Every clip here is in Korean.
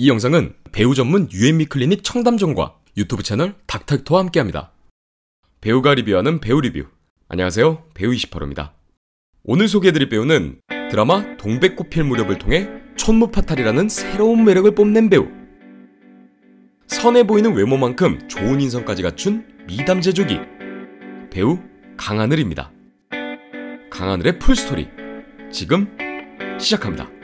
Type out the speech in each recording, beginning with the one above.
이 영상은 배우 전문 유앤미 클리닉 청담점과 유튜브 채널 닥터토와 함께합니다. 배우가 리뷰하는 배우 리뷰. 안녕하세요. 배우 28호입니다. 오늘 소개해드릴 배우는 드라마 동백꽃 필 무렵을 통해 촌므파탈이라는 새로운 매력을 뽐낸 배우. 선해 보이는 외모만큼 좋은 인성까지 갖춘 미담 제조기. 배우 강하늘입니다. 강하늘의 full story. 지금 시작합니다.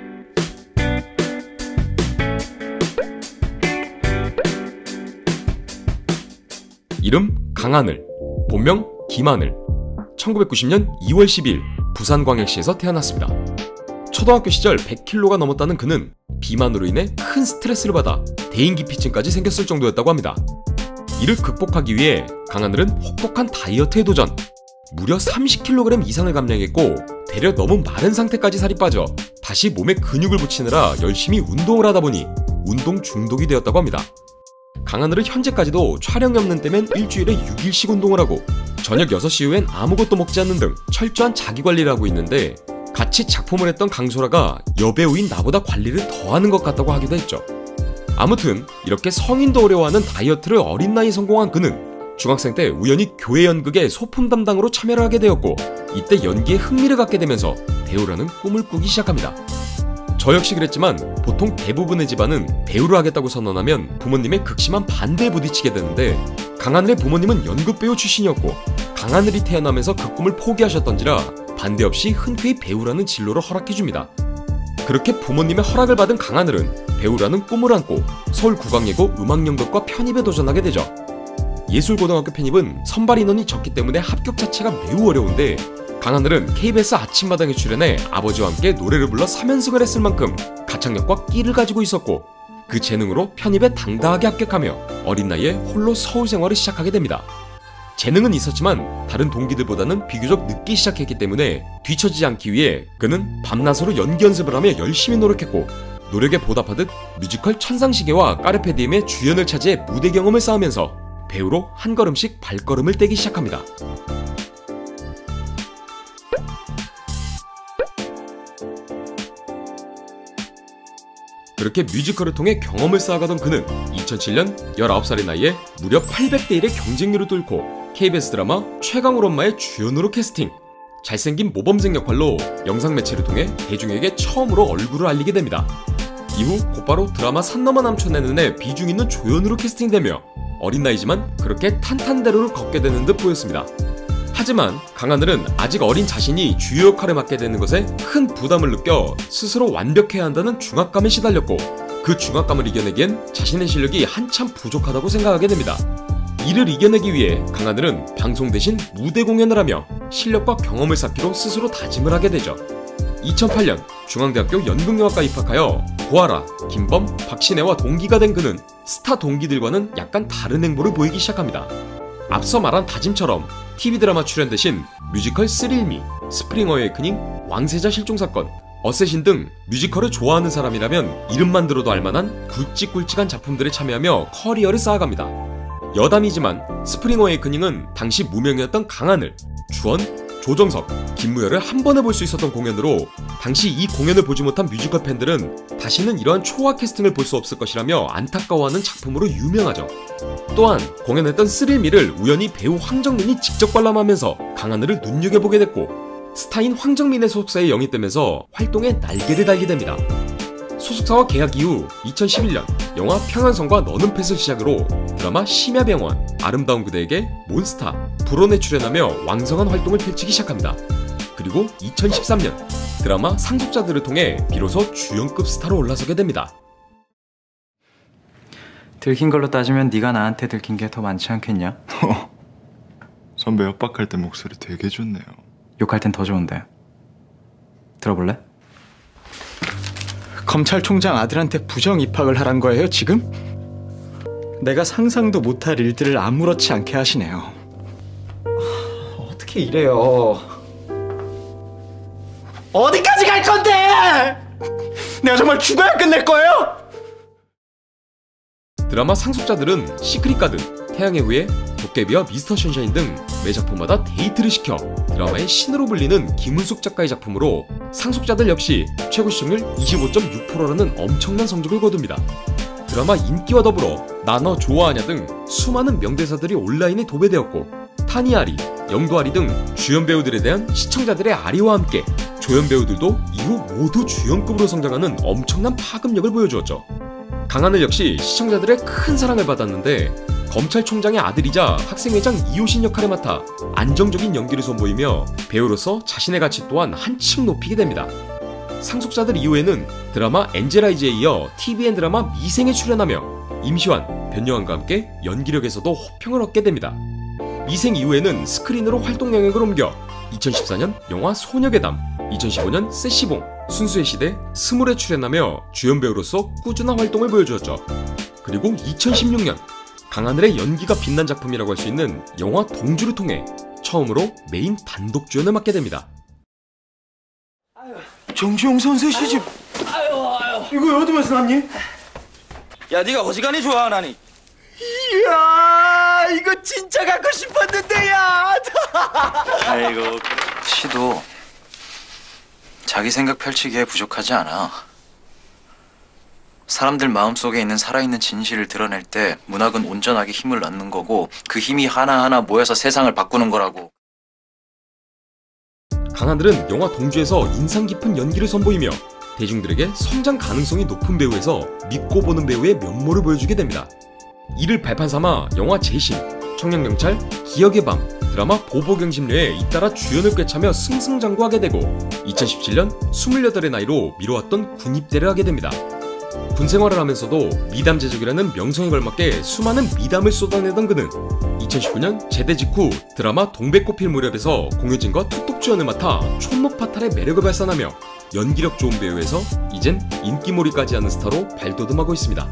이름 강하늘, 본명 김하늘. 1990년 2월 12일 부산 광역시에서 태어났습니다. 초등학교 시절 100kg가 넘었다는 그는 비만으로 인해 큰 스트레스를 받아 대인기피증까지 생겼을 정도였다고 합니다. 이를 극복하기 위해 강하늘은 혹독한 다이어트에 도전. 무려 30kg 이상을 감량했고 되려 너무 마른 상태까지 살이 빠져 다시 몸에 근육을 붙이느라 열심히 운동을 하다 보니 운동 중독이 되었다고 합니다. 강하늘은 현재까지도 촬영이 없는 때면 일주일에 6일씩 운동을 하고 저녁 6시 이후엔 아무것도 먹지 않는 등 철저한 자기관리를 하고 있는데 같이 작품을 했던 강소라가 여배우인 나보다 관리를 더 하는 것 같다고 하기도 했죠. 아무튼 이렇게 성인도 어려워하는 다이어트를 어린 나이 성공한 그는 중학생 때 우연히 교회 연극에 소품 담당으로 참여를 하게 되었고 이때 연기에 흥미를 갖게 되면서 배우라는 꿈을 꾸기 시작합니다. 저 역시 그랬지만 보통 대부분의 집안은 배우를 하겠다고 선언하면 부모님의 극심한 반대에 부딪히게 되는데 강하늘의 부모님은 연극배우 출신이었고 강하늘이 태어나면서 그 꿈을 포기하셨던지라 반대 없이 흔쾌히 배우라는 진로를 허락해줍니다. 그렇게 부모님의 허락을 받은 강하늘은 배우라는 꿈을 안고 서울 국악예고 음악연극과 편입에 도전하게 되죠. 예술고등학교 편입은 선발 인원이 적기 때문에 합격 자체가 매우 어려운데 강하늘은 KBS 아침마당에 출연해 아버지와 함께 노래를 불러 3연승을 했을 만큼 가창력과 끼를 가지고 있었고 그 재능으로 편입에 당당하게 합격하며 어린 나이에 홀로 서울 생활을 시작하게 됩니다. 재능은 있었지만 다른 동기들보다는 비교적 늦게 시작했기 때문에 뒤처지지 않기 위해 그는 밤낮으로 연기 연습을 하며 열심히 노력했고 노력에 보답하듯 뮤지컬 천상시계와 까르페디엠의 주연을 차지해 무대 경험을 쌓으면서 배우로 한 걸음씩 발걸음을 떼기 시작합니다. 그렇게 뮤지컬을 통해 경험을 쌓아가던 그는 2007년 19살의 나이에 무려 800대 1의 경쟁률을 뚫고 KBS 드라마 최강 울엄마의 주연으로 캐스팅. 잘생긴 모범생 역할로 영상 매체를 통해 대중에게 처음으로 얼굴을 알리게 됩니다. 이후 곧바로 드라마 산넘어 남촌의 눈에 비중 있는 조연으로 캐스팅되며 어린 나이지만 그렇게 탄탄대로를 걷게 되는 듯 보였습니다. 하지만 강하늘은 아직 어린 자신이 주요 역할을 맡게 되는 것에 큰 부담을 느껴 스스로 완벽해야 한다는 중압감에 시달렸고 그 중압감을 이겨내기엔 자신의 실력이 한참 부족하다고 생각하게 됩니다. 이를 이겨내기 위해 강하늘은 방송 대신 무대 공연을 하며 실력과 경험을 쌓기로 스스로 다짐을 하게 되죠. 2008년 중앙대학교 연극영화과 입학하여 고아라, 김범, 박신혜와 동기가 된 그는 스타 동기들과는 약간 다른 행보를 보이기 시작합니다. 앞서 말한 다짐처럼 TV 드라마 출연 대신 뮤지컬 스릴미, 스프링 어웨이크닝, 왕세자 실종 사건, 어쌔신 등 뮤지컬을 좋아하는 사람이라면 이름만 들어도 알만한 굵직굵직한 작품들에 참여하며 커리어를 쌓아갑니다. 여담이지만 스프링 어웨이크닝은 당시 무명이었던 강하늘, 주원, 조정석, 김무열을 한 번에 볼 수 있었던 공연으로 당시 이 공연을 보지 못한 뮤지컬 팬들은 다시는 이러한 초호화 캐스팅을 볼 수 없을 것이라며 안타까워하는 작품으로 유명하죠. 또한 공연했던 스릴미를 우연히 배우 황정민이 직접 관람하면서 강하늘을 눈여겨보게 됐고 스타인 황정민의 소속사에 영입되면서 활동에 날개를 달게 됩니다. 소속사와 계약 이후 2011년 영화 평안성과 너는 펫을 시작으로 드라마 심야병원, 아름다운 그대에게 몬스타, 불온에 출연하며 왕성한 활동을 펼치기 시작합니다. 그리고 2013년 드라마 상속자들을 통해 비로소 주연급 스타로 올라서게 됩니다. 들킨 걸로 따지면 네가 나한테 들킨 게 더 많지 않겠냐? 선배 협박할 때 목소리 되게 좋네요. 욕할 땐 더 좋은데. 들어볼래? 검찰총장 아들한테 부정 입학을 하란 거예요, 지금? 내가 상상도 못할 일들을 아무렇지 않게 하시네요. 어떻게 이래요? 어디까지 갈 건데? 내가 정말 죽어야 끝낼 거예요? 드라마 상속자들은 시크릿 가든, 태양의 후예, 도깨비와 미스터 션샤인 등 매 작품마다 대히트를 시켜 드라마의 신으로 불리는 김은숙 작가의 작품으로 상속자들 역시 최고 시청률 25.6%라는 엄청난 성적을 거둡니다. 드라마 인기와 더불어 나 너 좋아하냐 등 수많은 명대사들이 온라인에 도배되었고 탄이앓이, 영도앓이 등 주연 배우들에 대한 시청자들의 앓이와 함께 조연 배우들도 이후 모두 주연급으로 성장하는 엄청난 파급력을 보여주었죠. 강하늘 역시 시청자들의 큰 사랑을 받았는데 검찰총장의 아들이자 학생회장 이효신 역할을 맡아 안정적인 연기를 선보이며 배우로서 자신의 가치 또한 한층 높이게 됩니다. 상속자들 이후에는 드라마 엔젤아이즈에 이어 TVN 드라마 미생에 출연하며 임시완, 변요한과 함께 연기력에서도 호평을 얻게 됩니다. 미생 이후에는 스크린으로 활동 영역을 옮겨 2014년 영화 소녀괴담, 2015년 세시봉, 순수의 시대, 스물에 출연하며 주연 배우로서 꾸준한 활동을 보여주었죠. 그리고 2016년 강하늘의 연기가 빛난 작품이라고 할 수 있는 영화 동주를 통해 처음으로 메인 단독 주연을 맡게 됩니다. 정주영 선수 시집. 아유 아유 이거 어디서 났니? 야 네가 어지간히 좋아하나니. 이야 이거 진짜 갖고 싶었는데 야. 아이고 시도. 자기 생각 펼치기에 부족하지 않아 사람들 마음속에 있는 살아있는 진실을 드러낼 때 문학은 온전하게 힘을 낳는 거고 그 힘이 하나하나 모여서 세상을 바꾸는 거라고 강하늘은 영화 동주에서 인상 깊은 연기를 선보이며 대중들에게 성장 가능성이 높은 배우에서 믿고 보는 배우의 면모를 보여주게 됩니다. 이를 발판 삼아 영화 재심, 청년경찰, 기억의 밤, 드라마 보보경심료에 잇따라 주연을 꿰차며 승승장구하게 되고 2017년 28의 나이로 미뤄왔던 군입대를 하게 됩니다. 군 생활을 하면서도 미담 제조기라는 명성에 걸맞게 수많은 미담을 쏟아내던 그는 2019년 제대 직후 드라마 동백꽃필 무렵에서 공효진과 투톱 주연을 맡아 촌목 파탈의 매력을 발산하며 연기력 좋은 배우에서 이젠 인기몰이까지 하는 스타로 발돋움하고 있습니다.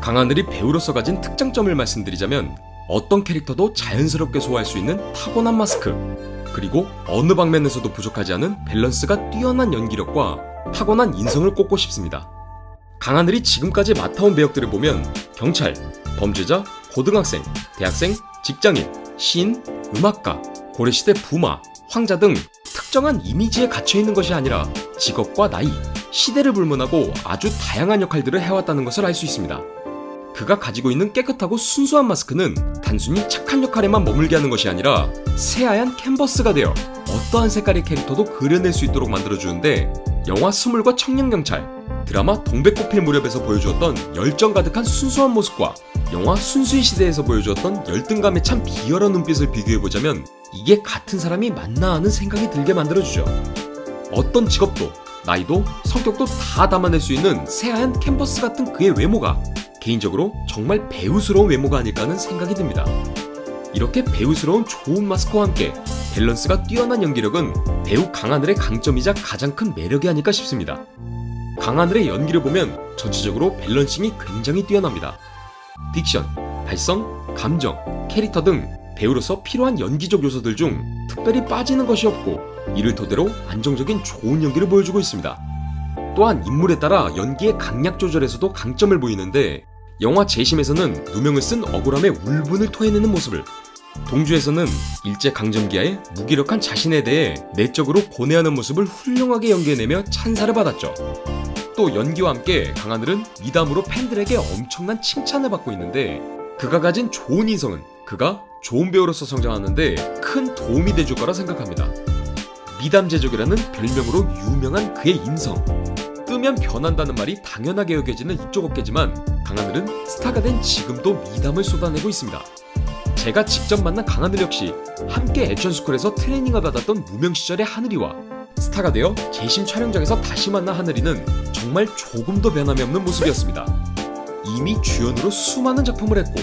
강하늘이 배우로서 가진 특장점을 말씀드리자면 어떤 캐릭터도 자연스럽게 소화할 수 있는 타고난 마스크, 그리고 어느 방면에서도 부족하지 않은 밸런스가 뛰어난 연기력과 타고난 인성을 꼽고 싶습니다. 강하늘이 지금까지 맡아온 배역들을 보면 경찰, 범죄자, 고등학생, 대학생, 직장인, 시인, 음악가, 고려시대 부마, 황자 등 특정한 이미지에 갇혀있는 것이 아니라 직업과 나이, 시대를 불문하고 아주 다양한 역할들을 해왔다는 것을 알 수 있습니다. 그가 가지고 있는 깨끗하고 순수한 마스크는 단순히 착한 역할에만 머물게 하는 것이 아니라 새하얀 캔버스가 되어 어떠한 색깔의 캐릭터도 그려낼 수 있도록 만들어주는데 영화 스물과 청년경찰, 드라마 동백꽃필 무렵에서 보여주었던 열정 가득한 순수한 모습과 영화 순수의 시대에서 보여주었던 열등감에 찬 비열한 눈빛을 비교해보자면 이게 같은 사람이 맞나 하는 생각이 들게 만들어주죠. 어떤 직업도, 나이도, 성격도 다 담아낼 수 있는 새하얀 캔버스 같은 그의 외모가 개인적으로 정말 배우스러운 외모가 아닐까 하는 생각이 듭니다. 이렇게 배우스러운 좋은 마스크와 함께 밸런스가 뛰어난 연기력은 배우 강하늘의 강점이자 가장 큰 매력이 아닐까 싶습니다. 강하늘의 연기를 보면 전체적으로 balancing이 굉장히 뛰어납니다. diction, 발성, 감정, 캐릭터 등 배우로서 필요한 연기적 요소들 중 특별히 빠지는 것이 없고 이를 토대로 안정적인 좋은 연기를 보여주고 있습니다. 또한 인물에 따라 연기의 강약 조절에서도 강점을 보이는데 영화 재심에서는 누명을 쓴 억울함의 울분을 토해내는 모습을 동주에서는 일제 강점기하에 무기력한 자신에 대해 내적으로 고뇌하는 모습을 훌륭하게 연기해내며 찬사를 받았죠. 또 연기와 함께 강하늘은 미담으로 팬들에게 엄청난 칭찬을 받고 있는데 그가 가진 좋은 인성은 그가 좋은 배우로서 성장하는데 큰 도움이 돼줄 거라 생각합니다. 미담 제조기라는 별명으로 유명한 그의 인성. 뜨면 변한다는 말이 당연하게 여겨지는 이쪽 어깨지만 강하늘은 스타가 된 지금도 미담을 쏟아내고 있습니다. 제가 직접 만난 강하늘 역시 함께 액션스쿨에서 트레이닝을 받았던 무명 시절의 하늘이와 스타가 되어 재심 촬영장에서 다시 만난 하늘이는 정말 조금도 변함이 없는 모습이었습니다. 이미 주연으로 수많은 작품을 했고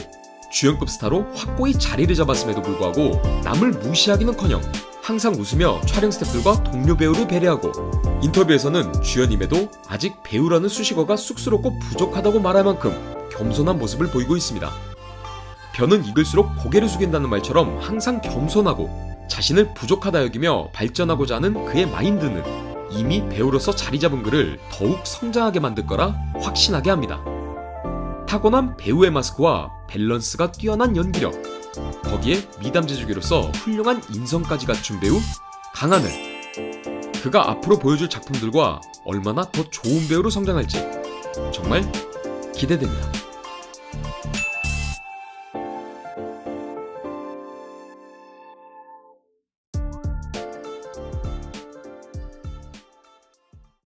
주연급 스타로 확고히 자리를 잡았음에도 불구하고 남을 무시하기는커녕 항상 웃으며 촬영 스태프들과 동료 배우를 배려하고 인터뷰에서는 주연임에도 아직 배우라는 수식어가 쑥스럽고 부족하다고 말할 만큼 겸손한 모습을 보이고 있습니다. 변은 익을수록 고개를 숙인다는 말처럼 항상 겸손하고 자신을 부족하다 여기며 발전하고자 하는 그의 마인드는 이미 배우로서 자리 잡은 그를 더욱 성장하게 만들 거라 확신하게 합니다. 타고난 배우의 마스크와 밸런스가 뛰어난 연기력, 거기에 미담 제조기로서 훌륭한 인성까지 갖춘 배우 강하늘. 그가 앞으로 보여줄 작품들과 얼마나 더 좋은 배우로 성장할지 정말 기대됩니다.